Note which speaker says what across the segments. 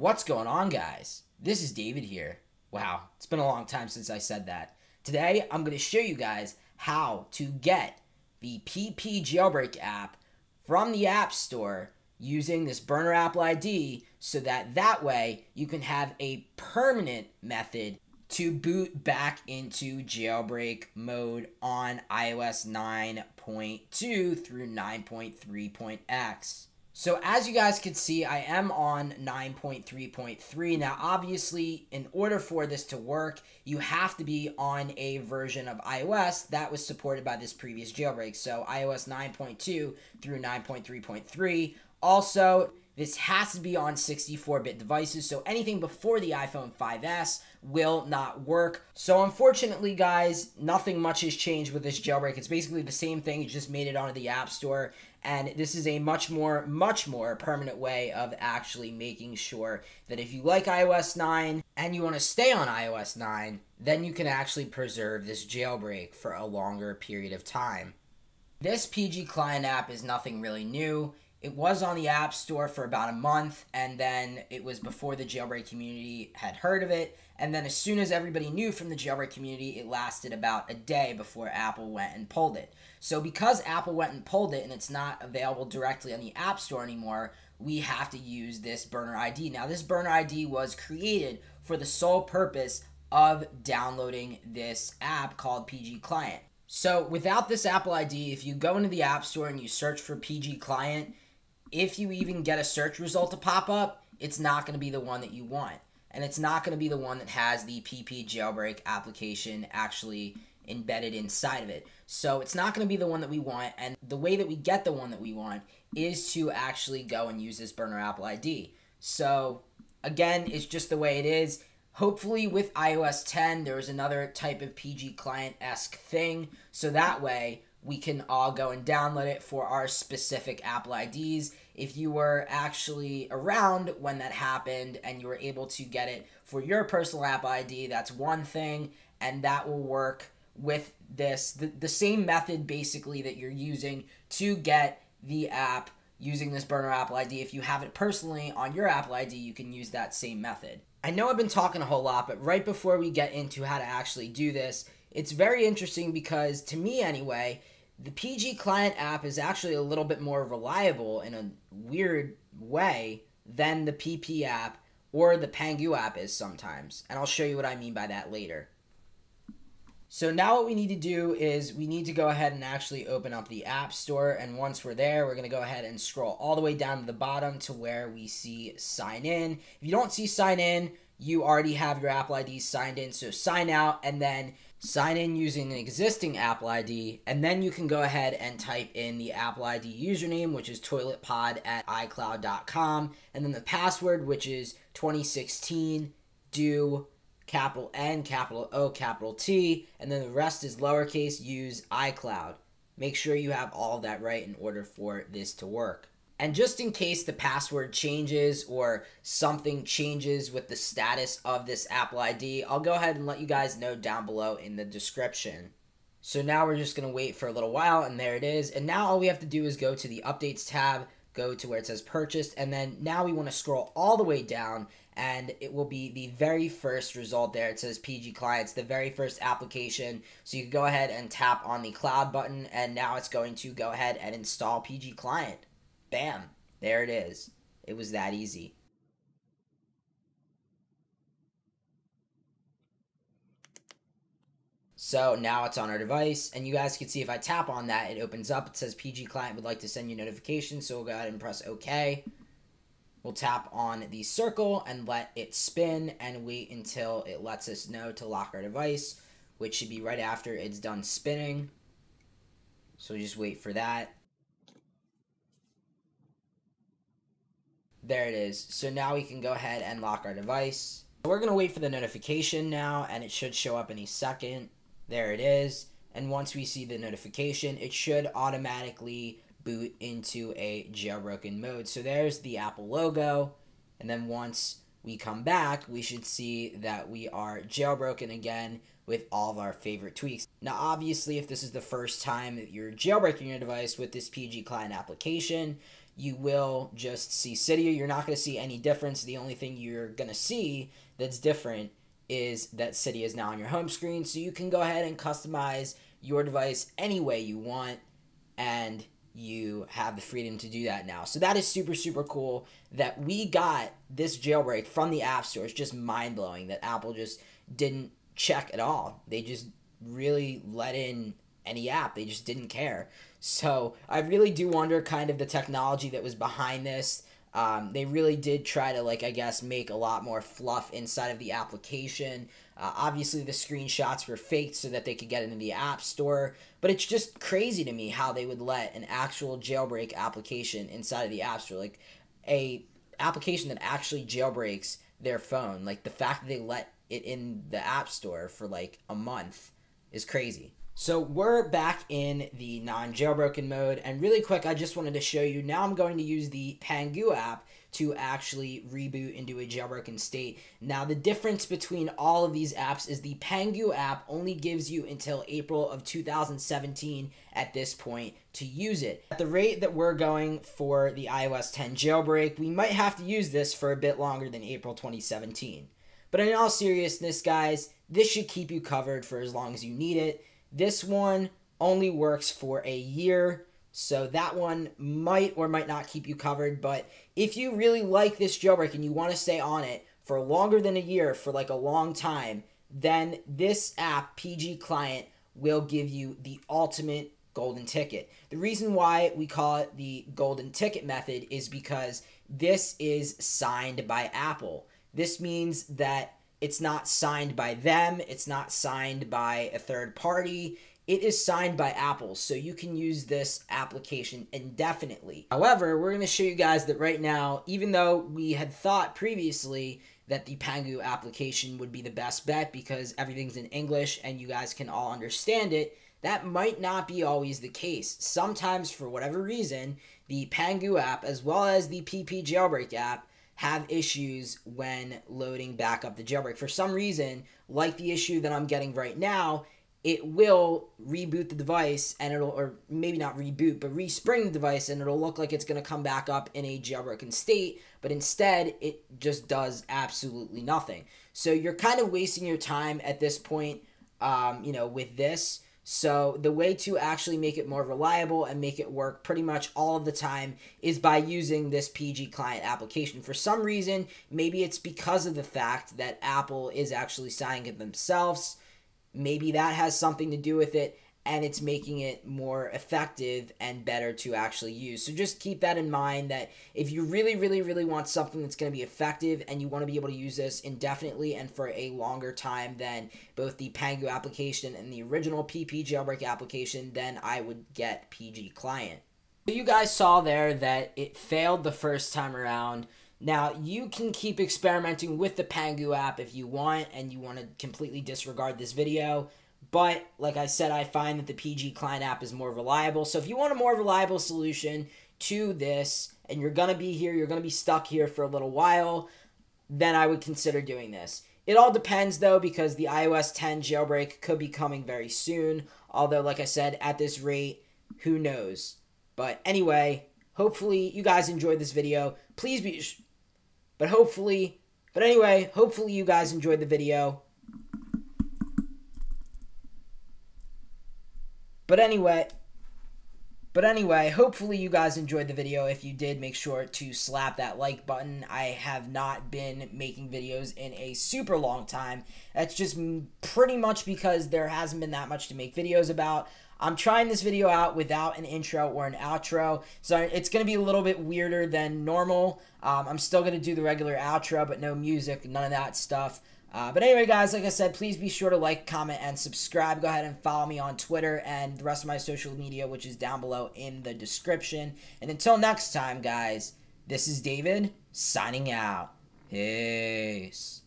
Speaker 1: What's going on, guys? This is David here. Wow, it's been a long time since I said that. Today, I'm going to show you guys how to get the PP Jailbreak app from the App Store using this Burner Apple ID so that that way you can have a permanent method to boot back into jailbreak mode on iOS 9.2 through 9.3.x. So as you guys can see, I am on 9.3.3. Now, obviously, in order for this to work, you have to be on a version of iOS that was supported by this previous jailbreak. So iOS 9.2 through 9.3.3. Also, this has to be on 64-bit devices, so anything before the iPhone 5S will not work. So unfortunately, guys, nothing much has changed with this jailbreak. It's basically the same thing, you just made it onto the App Store, and this is a much more, much more permanent way of actually making sure that if you like iOS 9 and you want to stay on iOS 9, then you can actually preserve this jailbreak for a longer period of time. This PG Client app is nothing really new. It was on the App Store for about a month, and then it was before the jailbreak community had heard of it. And then, as soon as everybody knew from the jailbreak community, it lasted about a day before Apple went and pulled it. So, because Apple went and pulled it and it's not available directly on the App Store anymore, we have to use this burner ID. Now, this burner ID was created for the sole purpose of downloading this app called PG Client. So, without this Apple ID, if you go into the App Store and you search for PG Client, if you even get a search result to pop up, it's not going to be the one that you want. And it's not going to be the one that has the PP jailbreak application actually embedded inside of it. So it's not going to be the one that we want. And the way that we get the one that we want is to actually go and use this burner Apple ID. So again, it's just the way it is. Hopefully, with iOS 10, there's another type of PG client esque thing. So that way, we can all go and download it for our specific Apple IDs. If you were actually around when that happened and you were able to get it for your personal Apple ID, that's one thing, and that will work with this. The, the same method basically that you're using to get the app using this burner Apple ID. If you have it personally on your Apple ID, you can use that same method. I know I've been talking a whole lot, but right before we get into how to actually do this, it's very interesting because, to me anyway, the PG client app is actually a little bit more reliable in a weird way than the PP app or the Pangu app is sometimes. And I'll show you what I mean by that later. So now what we need to do is we need to go ahead and actually open up the App Store. And once we're there, we're going to go ahead and scroll all the way down to the bottom to where we see sign in. If you don't see sign in, you already have your Apple ID signed in. So sign out and then sign in using an existing Apple ID, and then you can go ahead and type in the Apple ID username, which is toiletpod at iCloud.com, and then the password, which is 2016 do capital N, capital O, capital T, and then the rest is lowercase, use iCloud. Make sure you have all of that right in order for this to work. And just in case the password changes or something changes with the status of this Apple ID, I'll go ahead and let you guys know down below in the description. So now we're just going to wait for a little while, and there it is. And now all we have to do is go to the Updates tab, go to where it says Purchased, and then now we want to scroll all the way down, and it will be the very first result there. It says PG Clients, the very first application. So you can go ahead and tap on the Cloud button, and now it's going to go ahead and install PG Client. Bam. There it is. It was that easy. So now it's on our device, and you guys can see if I tap on that, it opens up. It says PG Client would like to send you notifications, so we'll go ahead and press OK. We'll tap on the circle and let it spin and wait until it lets us know to lock our device, which should be right after it's done spinning. So just wait for that. There it is. So now we can go ahead and lock our device. We're going to wait for the notification now, and it should show up any second. There it is. And once we see the notification, it should automatically boot into a jailbroken mode. So there's the Apple logo. And then once we come back, we should see that we are jailbroken again with all of our favorite tweaks. Now, obviously, if this is the first time that you're jailbreaking your device with this PG client application, you will just see Cydia. You're not going to see any difference. The only thing you're going to see that's different is that Cydia is now on your home screen. So you can go ahead and customize your device any way you want. And you have the freedom to do that now. So that is super, super cool that we got this jailbreak from the App Store. It's just mind blowing that Apple just didn't check at all. They just really let in any app, they just didn't care. So I really do wonder kind of the technology that was behind this. Um, they really did try to, like, I guess, make a lot more fluff inside of the application. Uh, obviously, the screenshots were faked so that they could get into the App Store, but it's just crazy to me how they would let an actual jailbreak application inside of the App Store, like a application that actually jailbreaks their phone. Like the fact that they let it in the App Store for like a month is crazy. So we're back in the non-jailbroken mode, and really quick, I just wanted to show you, now I'm going to use the Pangu app to actually reboot into a jailbroken state. Now, the difference between all of these apps is the Pangu app only gives you until April of 2017 at this point to use it. At the rate that we're going for the iOS 10 jailbreak, we might have to use this for a bit longer than April 2017. But in all seriousness, guys, this should keep you covered for as long as you need it. This one only works for a year, so that one might or might not keep you covered. But if you really like this jailbreak and you want to stay on it for longer than a year, for like a long time, then this app, PG Client, will give you the ultimate golden ticket. The reason why we call it the golden ticket method is because this is signed by Apple. This means that it's not signed by them, it's not signed by a third party. It is signed by Apple, so you can use this application indefinitely. However, we're going to show you guys that right now, even though we had thought previously that the Pangu application would be the best bet because everything's in English and you guys can all understand it, that might not be always the case. Sometimes, for whatever reason, the Pangu app, as well as the PP Jailbreak app, have issues when loading back up the jailbreak. For some reason, like the issue that I'm getting right now, it will reboot the device and it'll, or maybe not reboot, but respring the device and it'll look like it's going to come back up in a jailbroken state, but instead it just does absolutely nothing. So you're kind of wasting your time at this point, um, you know, with this. So the way to actually make it more reliable and make it work pretty much all of the time is by using this PG client application. For some reason, maybe it's because of the fact that Apple is actually signing it themselves. Maybe that has something to do with it and it's making it more effective and better to actually use. So just keep that in mind that if you really, really, really want something that's going to be effective and you want to be able to use this indefinitely and for a longer time than both the Pangu application and the original PP jailbreak application, then I would get PG Client. So you guys saw there that it failed the first time around. Now, you can keep experimenting with the Pangu app if you want and you want to completely disregard this video. But like I said, I find that the PG Client app is more reliable. So if you want a more reliable solution to this, and you're gonna be here, you're gonna be stuck here for a little while, then I would consider doing this. It all depends though, because the iOS 10 jailbreak could be coming very soon. Although, like I said, at this rate, who knows? But anyway, hopefully you guys enjoyed this video. Please be, but hopefully, but anyway, hopefully you guys enjoyed the video. But anyway, but anyway, hopefully you guys enjoyed the video. If you did, make sure to slap that like button. I have not been making videos in a super long time. That's just pretty much because there hasn't been that much to make videos about. I'm trying this video out without an intro or an outro, so it's going to be a little bit weirder than normal. Um, I'm still going to do the regular outro, but no music, none of that stuff. Uh, but anyway, guys, like I said, please be sure to like, comment, and subscribe. Go ahead and follow me on Twitter and the rest of my social media, which is down below in the description. And until next time, guys, this is David signing out. Peace.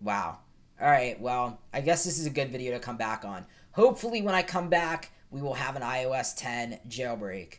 Speaker 1: Wow. All right, well, I guess this is a good video to come back on. Hopefully, when I come back, we will have an iOS 10 jailbreak.